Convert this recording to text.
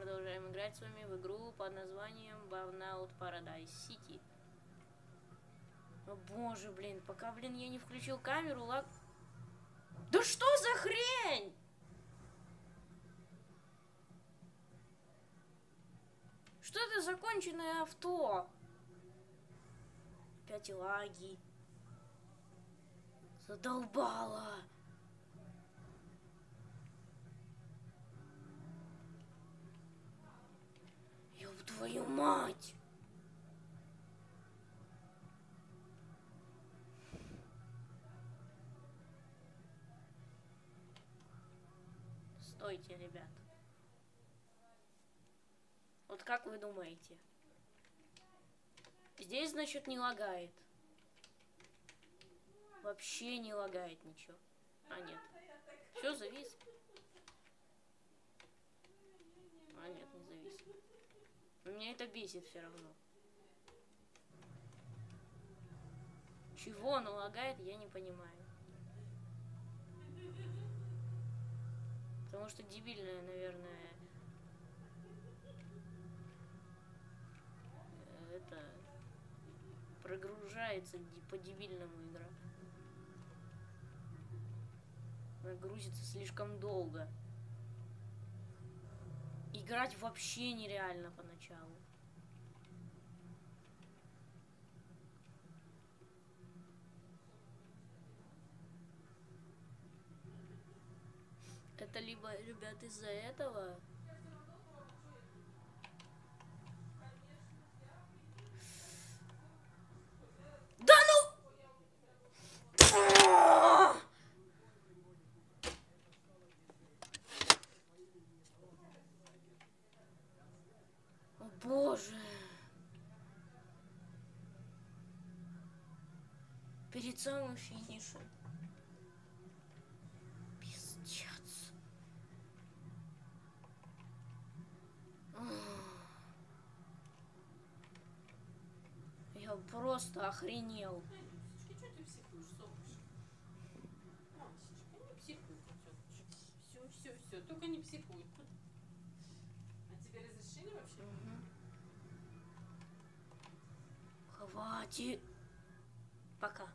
продолжаем играть с вами в игру под названием Burnout Paradise City. О боже, блин, пока, блин, я не включил камеру, лаг... Да что за хрень? Что это законченное авто? Опять лаги. Задолбала. Твою мать! Стойте, ребят. Вот как вы думаете? Здесь, значит, не лагает. Вообще не лагает ничего. А, нет. Все завис. А, нет, не завис. Меня это бесит все равно. Чего оно лагает, я не понимаю. Потому что дебильная, наверное, это прогружается по-дебильному игра. Она грузится слишком долго. Играть вообще нереально поначалу. Это либо, ребят, из-за этого. Да ну! О боже! Перед самым финишем. Пиздец. Я просто охренел. Все, все, все, только не психуй. А тебе разрешили вообще? Хватит. Пока.